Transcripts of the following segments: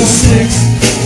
want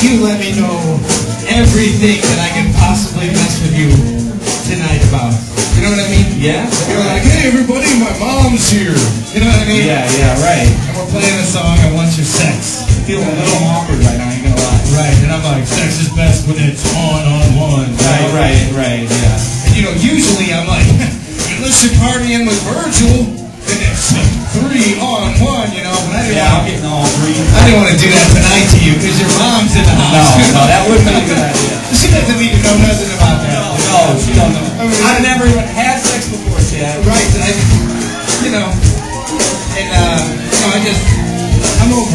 you let me know everything that I can possibly mess with you tonight about. You know what I mean? Yeah? You're like, hey, everybody, my mom's here. You know what I mean? Yeah, yeah, right. And we're playing a song, I Want Your Sex. Feeling a little awkward right now, I ain't gonna lie. Right, and I'm like, sex is best when it's on on one. Right, right, right, yeah. And you know, usually I'm like, unless you're partying with Virgil, you know. But I didn't, Yeah, I'm want, getting all three. I didn't want to do that tonight to you because your mom's in the house. no, that wouldn't be a good idea. She doesn't need to know nothing about that. No, she don't know. I mean- I've never even had sex before, Chad. Right, and I, you know, and uh, you know, I just, I'm over